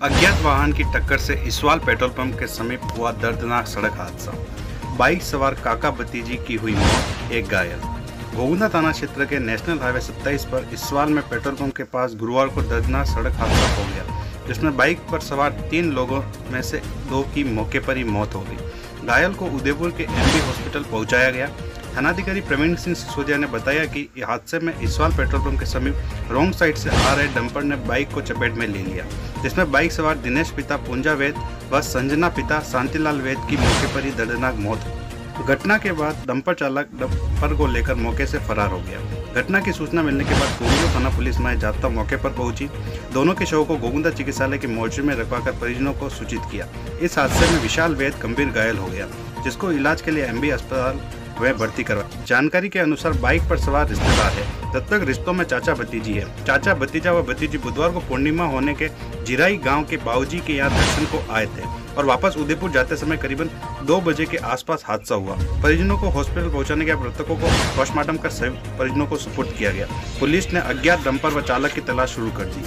अज्ञात वाहन की टक्कर से इसवाल पेट्रोल पंप के समीप हुआ दर्दनाक सड़क हादसा। बाइक सवार काका भतीजी की हुई मौत, एक घायल। गोगुंदा थाना क्षेत्र के नेशनल हाईवे 27 पर इसवाल में पेट्रोल पंप के पास गुरुवार को दर्दनाक सड़क हादसा हो गया, जिसमें बाइक पर सवार तीन लोगों में से दो की मौके पर ही मौत हो गई। घायल को उदयपुर के एमबी हॉस्पिटल पहुँचाया गया थानाधिकारी प्रवीण सिंह सिसोदिया ने बताया कि हादसे में इसवाल पेट्रोल पंप के समीप रोंग साइड से आ रहे डंपर ने बाइक को चपेट में ले लिया, जिसमें बाइक सवार दिनेश पिता पूंजा वैद व संजना पिता शांतिलाल वैद की मौके पर ही दर्दनाक मौत घटना के बाद डंपर चालक डंपर को लेकर मौके से फरार हो गया। घटना की सूचना मिलने के बाद गोविंदा थाना पुलिस में जाता मौके पर पहुँची। दोनों के शव को गोविंदा चिकित्सालय के मोर्चे में रखवाकर परिजनों को सूचित किया। इस हादसे में विशाल वैद गंभीर घायल हो गया, जिसको इलाज के लिए एमबी अस्पताल वह भर्ती करवा जानकारी के अनुसार बाइक पर सवार रिश्तेदार है। तब तक रिश्तों में चाचा भतीजी है। चाचा भतीजा व भतीजी बुधवार को पूर्णिमा होने के जिराई गाँव के बाबूजी के यहाँ दर्शन को आए थे और वापस उदयपुर जाते समय करीबन दो बजे के आसपास हादसा हुआ। परिजनों को हॉस्पिटल पहुँचाने के मृतकों को पोस्टमार्टम कर सभी परिजनों को सुपुर्द किया गया। पुलिस ने अज्ञात डंपर व चालक की तलाश शुरू कर दी।